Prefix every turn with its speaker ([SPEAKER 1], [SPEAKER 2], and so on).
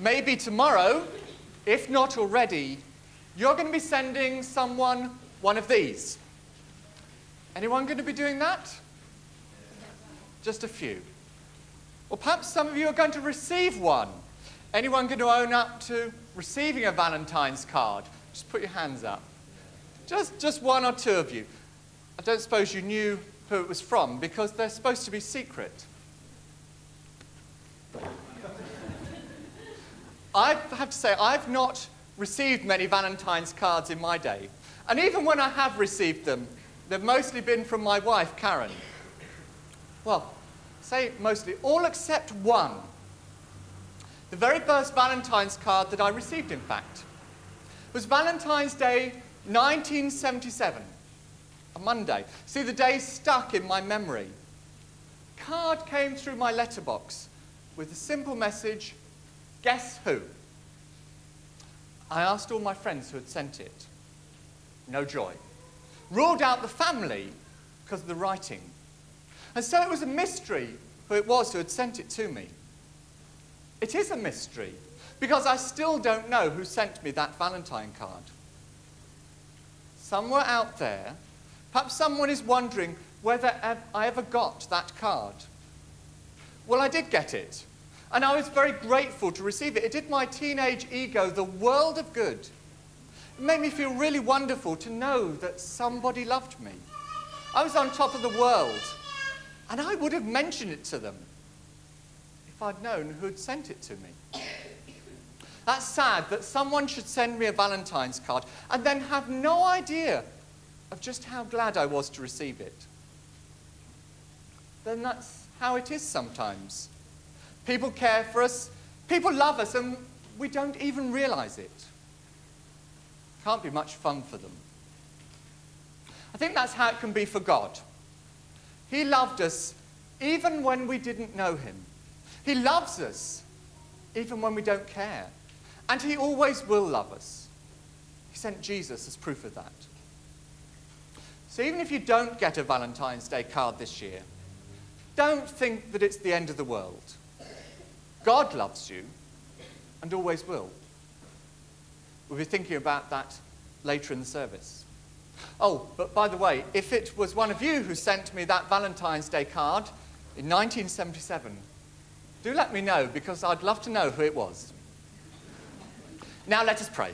[SPEAKER 1] maybe tomorrow, if not already, you're going to be sending someone one of these. Anyone going to be doing that? Just a few. Or perhaps some of you are going to receive one. Anyone going to own up to receiving a Valentine's card? Just put your hands up. Just, just one or two of you. I don't suppose you knew who it was from because they're supposed to be secret. I have to say, I've not received many Valentine's cards in my day. And even when I have received them, they've mostly been from my wife, Karen. Well, say mostly, all except one. The very first Valentine's card that I received, in fact, was Valentine's Day 1977, a Monday. See, the day stuck in my memory. Card came through my letterbox with a simple message, guess who? I asked all my friends who had sent it. No joy. Ruled out the family because of the writing. And so it was a mystery who it was who had sent it to me. It is a mystery because I still don't know who sent me that Valentine card. Somewhere out there, perhaps someone is wondering whether I ever got that card. Well, I did get it. And I was very grateful to receive it. It did my teenage ego the world of good. It made me feel really wonderful to know that somebody loved me. I was on top of the world, and I would have mentioned it to them if I'd known who'd sent it to me. That's sad that someone should send me a Valentine's card and then have no idea of just how glad I was to receive it. Then that's how it is sometimes. People care for us, people love us, and we don't even realize it. Can't be much fun for them. I think that's how it can be for God. He loved us even when we didn't know Him. He loves us even when we don't care. And He always will love us. He sent Jesus as proof of that. So even if you don't get a Valentine's Day card this year, don't think that it's the end of the world. God loves you and always will. We'll be thinking about that later in the service. Oh, but by the way, if it was one of you who sent me that Valentine's Day card in 1977, do let me know because I'd love to know who it was. Now let us pray.